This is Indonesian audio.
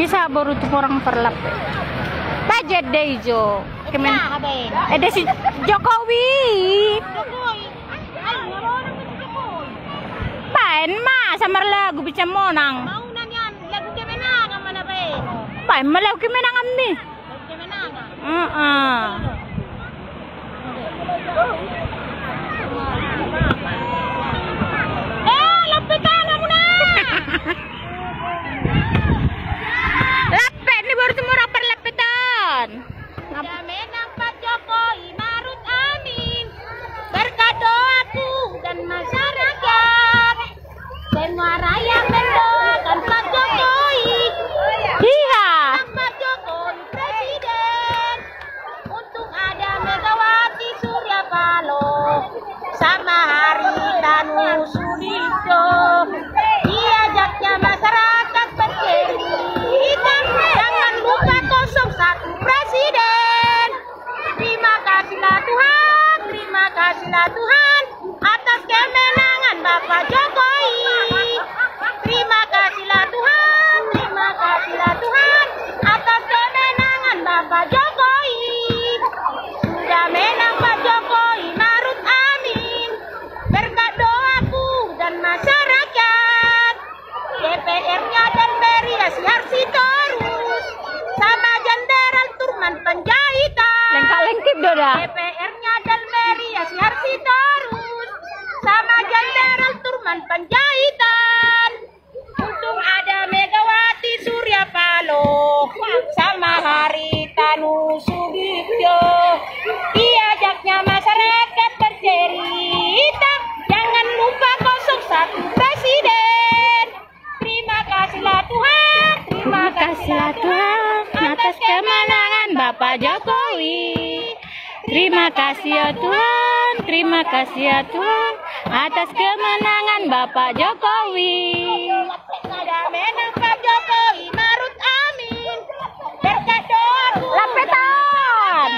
Bisa baru tuh orang perlap. Budget deh Jo. Kemen. habin. Eh si Jokowi. Jokoy. Pain ma samar lagu bicara monang. Ay, malaw kami nang ambi. Malaw kami nang. à. Terima kasihlah Tuhan atas kemenangan Bapak Jokowi. Terima kasihlah Tuhan, terima kasihlah Tuhan atas kemenangan Bapak Jokowi. Sudah menang Pak Jokowi, marut amin. Berkat doaku dan masyarakat. DPR-nya dan Beriasi Harsitorus sama Jenderal Turman Penjahitan. Lengkap-lengkip doda. DPR-nya dan Beriasi Harsitorus sama Jenderal Turman Penjahitan. Untung ada Megawati Surya Paloh sama Haritanu Sudibyo. Diajaknya masyarakat bercerita. Jangan lupa 01 presiden. Terima kasihlah Tuhan. Terima Kasihlah Tuhan atas kemenangan Bapak Jokowi. Terima kasih ya Tuhan, terima kasih ya Tuhan atas kemenangan Bapak Jokowi. Amin Pak Jokowi Marut Amin. Berkat doa. Lapetan.